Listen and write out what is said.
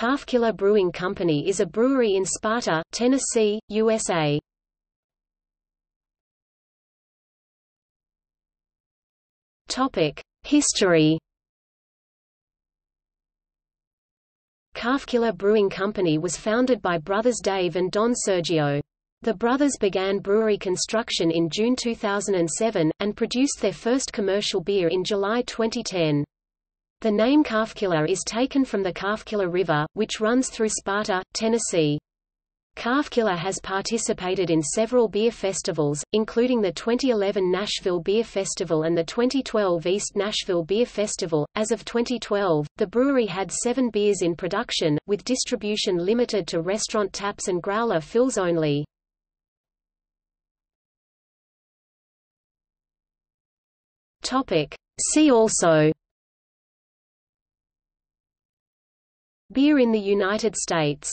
Calfkiller Brewing Company is a brewery in Sparta, Tennessee, USA. History Calfkiller Brewing Company was founded by brothers Dave and Don Sergio. The brothers began brewery construction in June 2007, and produced their first commercial beer in July 2010. The name Calfkiller is taken from the Calfkiller River, which runs through Sparta, Tennessee. Calfkiller has participated in several beer festivals, including the 2011 Nashville Beer Festival and the 2012 East Nashville Beer Festival. As of 2012, the brewery had seven beers in production, with distribution limited to restaurant taps and growler fills only. See also Beer in the United States